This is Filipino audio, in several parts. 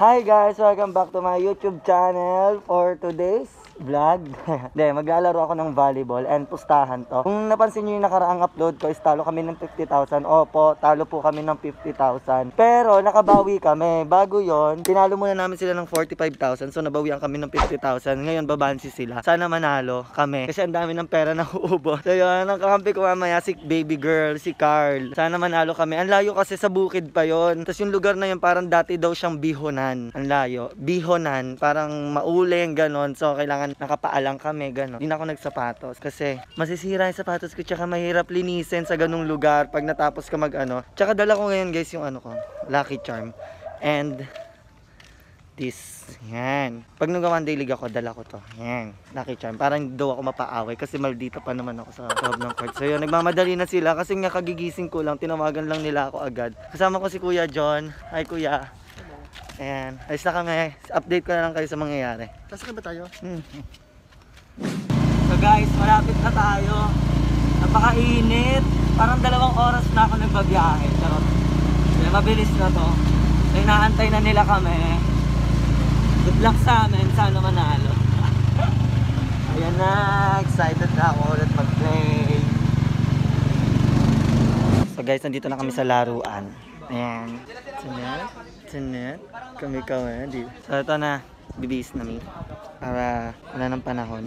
Hi guys! Welcome back to my YouTube channel for today's vlog. Hindi, maglalaro ako ng volleyball and pustahan to. Kung napansin nyo yung nakaraang upload ko is talo kami ng 50,000. Opo, talo po kami ng 50,000. Pero nakabawi kami. Bago yon tinalo muna namin sila ng 45,000. So nabawian kami ng 50,000. Ngayon babansi sila. Sana manalo kami. Kasi ang dami ng pera na uubos. So yun, ang kakampi ko mamaya si baby girl, si Carl. Sana manalo kami. Ang layo kasi sa bukid pa yon. Tapos yung lugar na yun parang dati daw siyang bihonan. Ang layo. Bihonan. Parang mauling, ganon. So kailangan nakapaalang kami, ganon. Hindi na ako nagsapatos. Kasi masisira yung sapatos ko. Tsaka mahirap linisin sa ganong lugar pag natapos ka mag ano. Tsaka dala ko ngayon guys yung ano ko. Lucky Charm. And this. Yan. Pag nagawan day league ako, dala ko to. Yan. Lucky Charm. Parang daw ako mapaaway kasi maldito pa naman ako sa loob ng court. So yun, nagmamadali na sila kasi nga kagigising ko lang. Tinawagan lang nila ako agad. Kasama ko si Kuya John. Hi Kuya. Ayan. Ayos na kami. Update ko na lang kayo sa mangyayari. Sasakay ba tayo? Hmm. So guys, malapit na tayo. Napakainit. Parang dalawang oras na ako nagbabiyahe. Charot. Mabilis na to. So inaantay na nila kami. Good luck sa amin. Sana manalo. Ayan na. Excited na ako ulit mag-play. So guys, nandito na kami sa laruan. Ayan. Sunod. Sunod. Kami kami. Di. So ito na. Bibis na mi. Para wala ng panahon.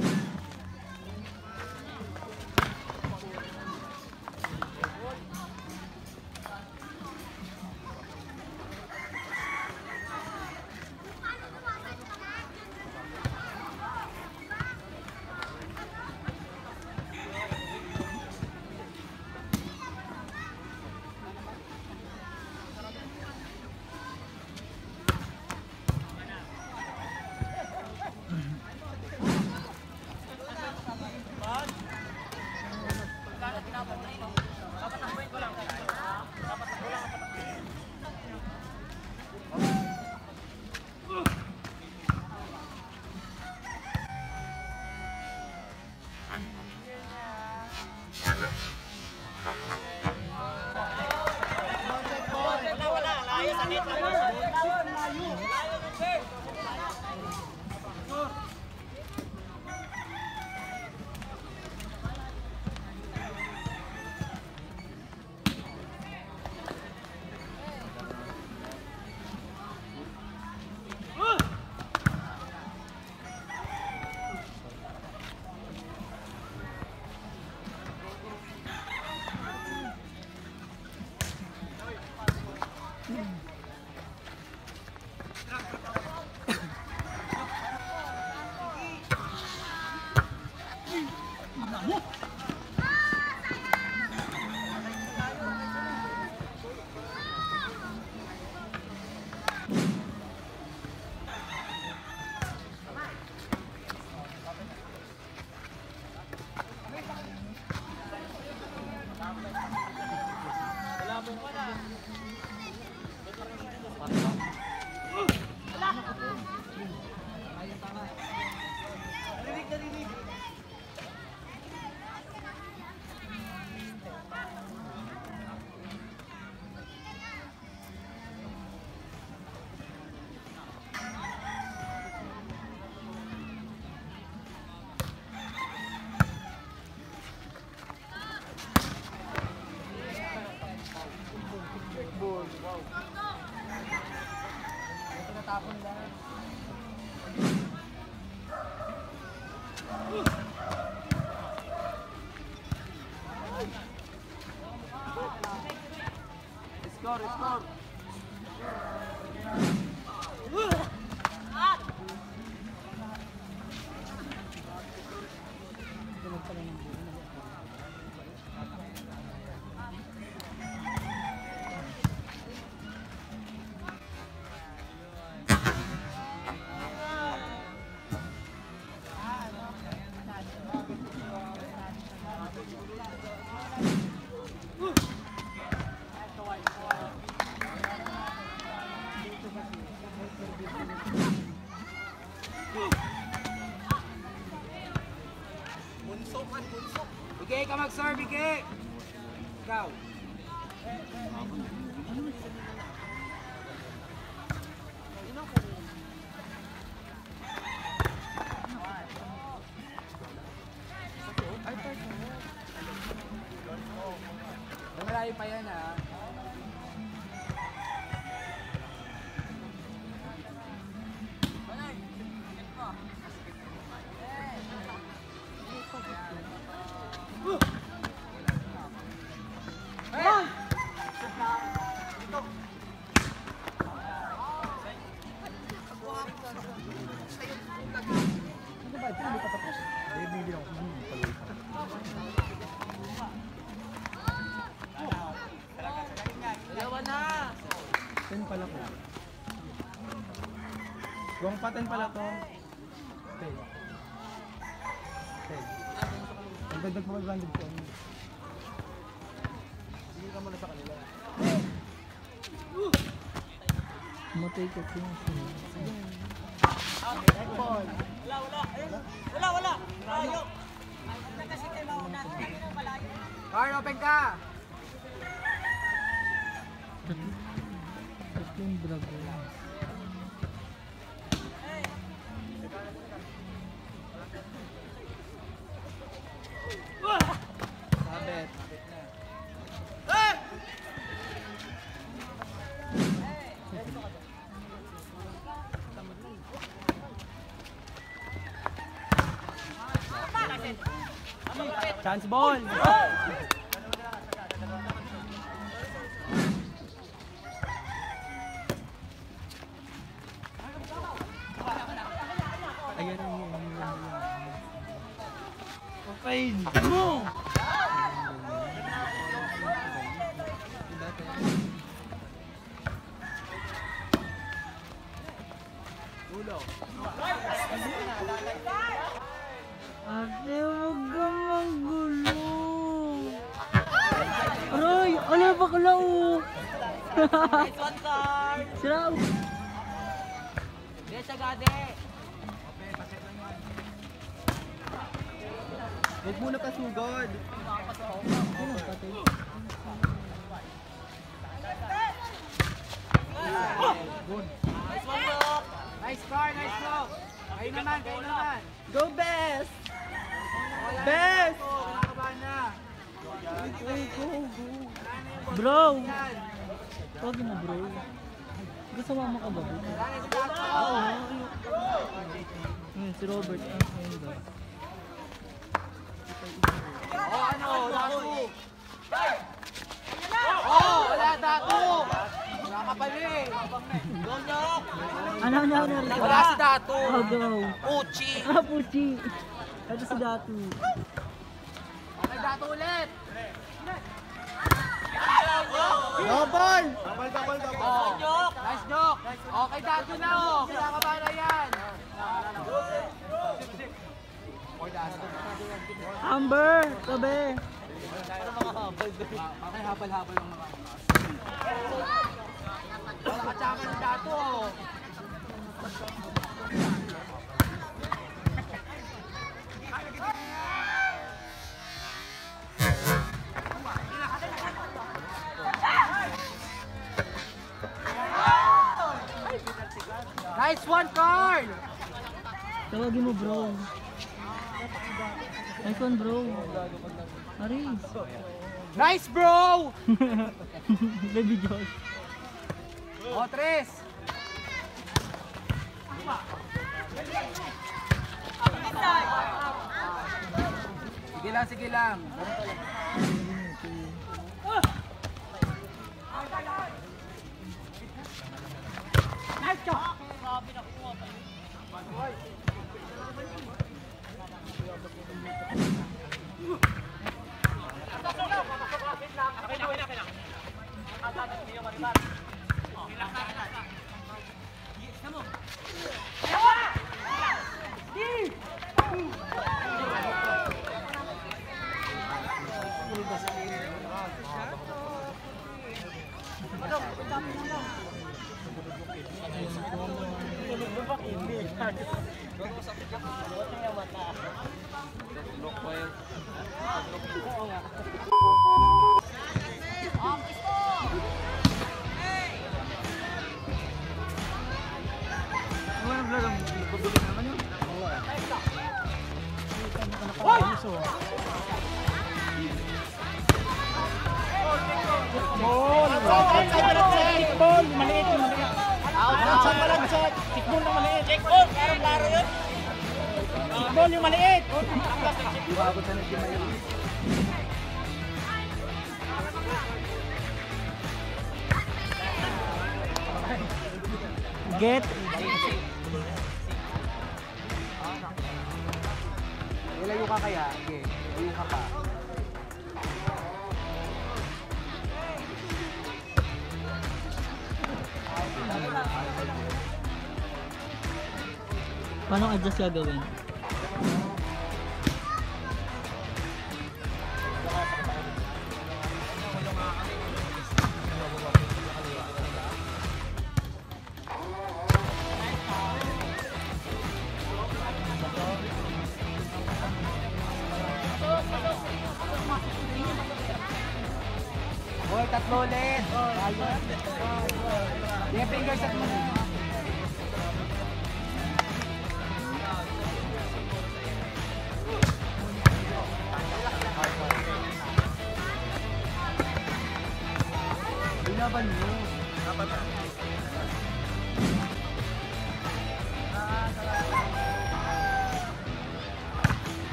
干活 Malayo pa yan ah. Ten pala to. Ten. Ten. Ang dagdag mo ko. Hindi ka muna sa kanila. Matay ko ko. Carl, open ka! Tatlong dragon. Chance ball! Sira oh. Yes, agade! Huwag muna ka sugod. Nice car, nice block! Kayo naman, kayo naman! Go best! Best! nakakabahan na! Bro, Yan! huwag mo bro. Gusto mama ka ba Tato! Hmm, si Robert. Ah, ayun ba? Oh, ano? Tato! Oh, wala Tato! Wala ka pala eh! Ano, ano, ano? ano? Wala si Tato! Oh, go. Uchi! Ah, puchi. Ito si Datu. Okay, Tato ulit! Double! Oh, nice joke! Okay, Tato na oh! Kinakabahan na yan! Amber, tabi. Okay, habal-habal lang mga Wala ka tsaka si Tato oh! One, Carl! Tawagin mo bro. Nice one bro. Ari. Nice, bro! Baby Josh. O, tres! Sige lang, sige lang. Kickball, Get. Ilayo ka kaya? Okay. Ilayo ka pa. Paano adjust gagawin?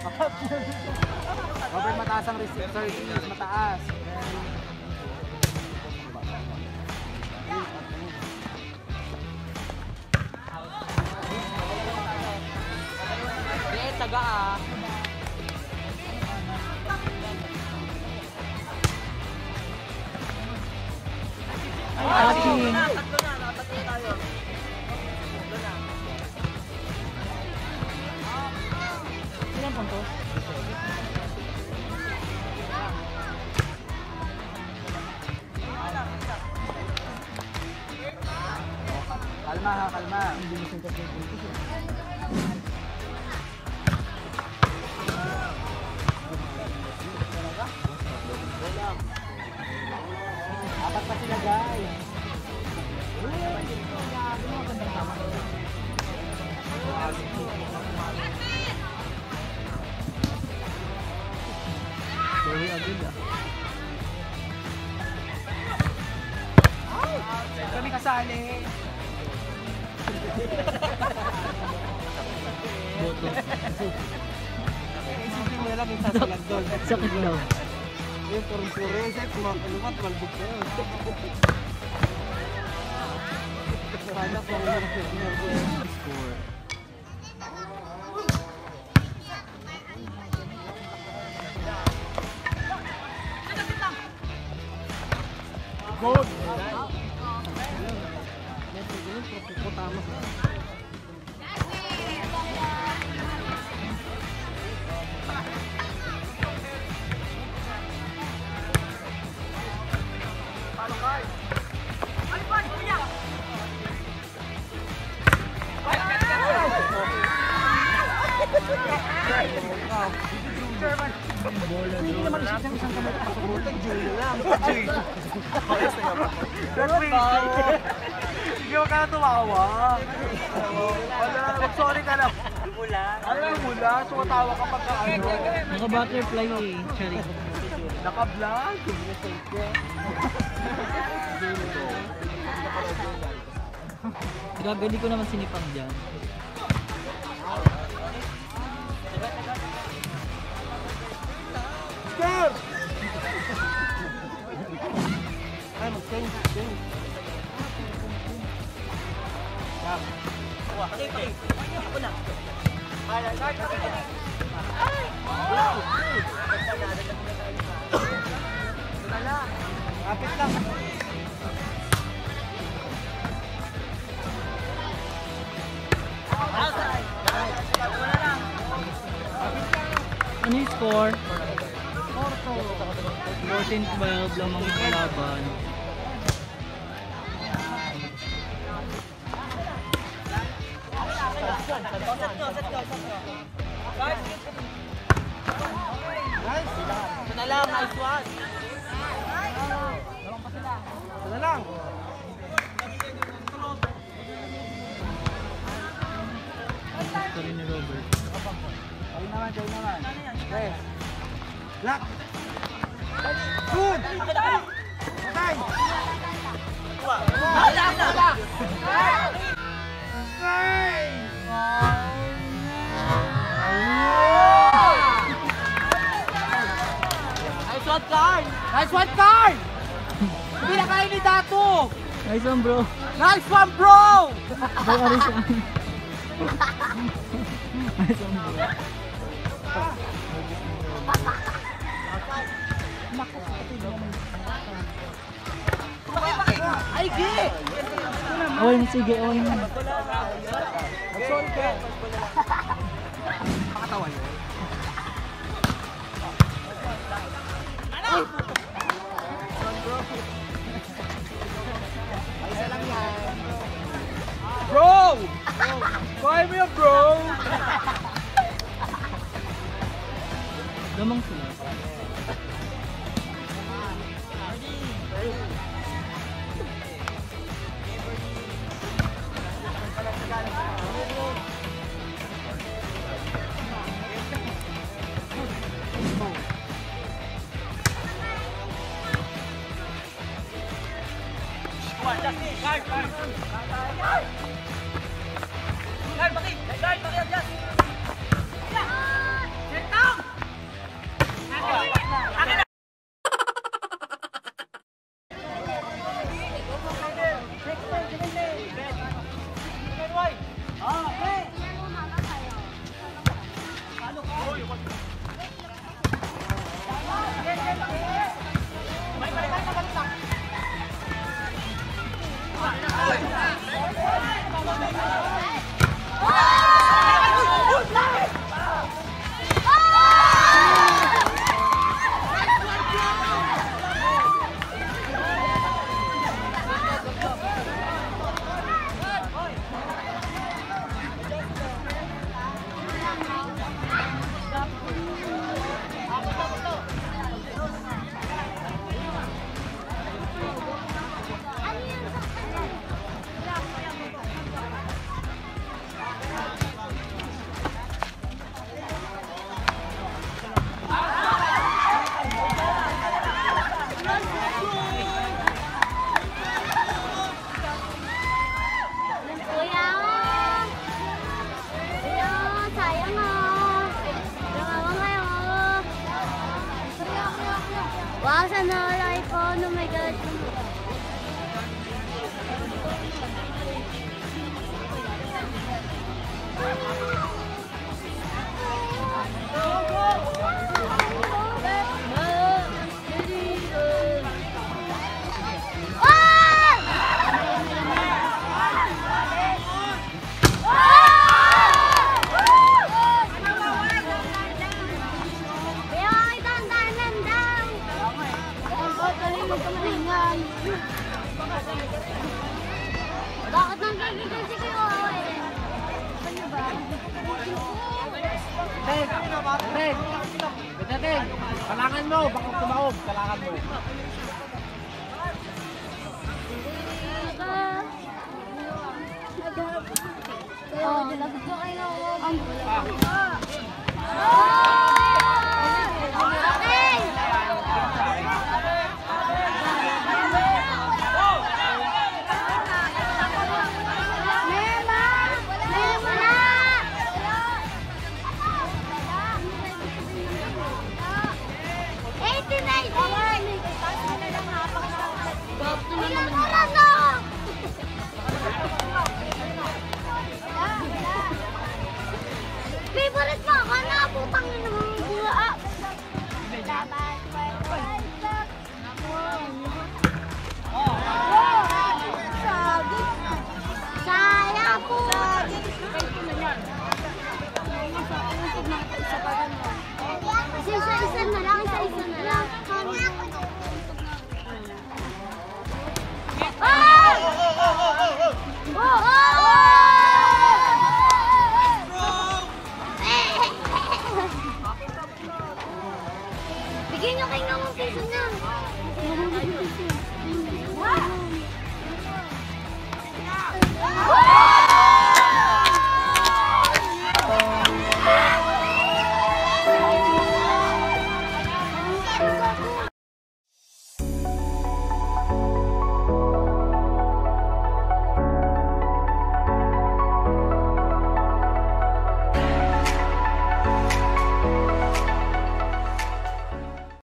Robert, mataas ang receipt. Sorry, mataas. Eh, taga ah. Akin. Kalma ha, kalma. Apat pa sila guys. Sorry agad ah. Kami kasali. Isipin mo lang yung sasalag doon. Sakit daw. Yung purong-pure, sa'yo, kumakalungat, malbog ka yun. Sana kung Score. Good. Joy lang. Joy. Pero bawal. Hindi ka tumawa. Wala, mag-sorry ka na. Mula. Ano yung mula? Sumatawa ka pagka ano. Naka-butterfly eh. Charing. Naka-vlog. Gagali ko naman sinipang dyan. Sir! Kapit lang. Ano yung score? 14-12 lang ang kalaban. Ito na lang, nice one. Ito na lang. Ito rin ni Robert. Kayo naman, kayo naman. Okay. Lock. Nice one, Carl. Kayo ni Dato. Nice one bro. Nice one, bro. Bro, aris yan. nice one bro. Ay, gi. Away mo sige, away mo. Mag-sorry ka. Bro! Kaya mo yan, bro! Gamang sila. Kuya! Kalangan mo, baka tumaob. Kalangan mo. Oh, lagot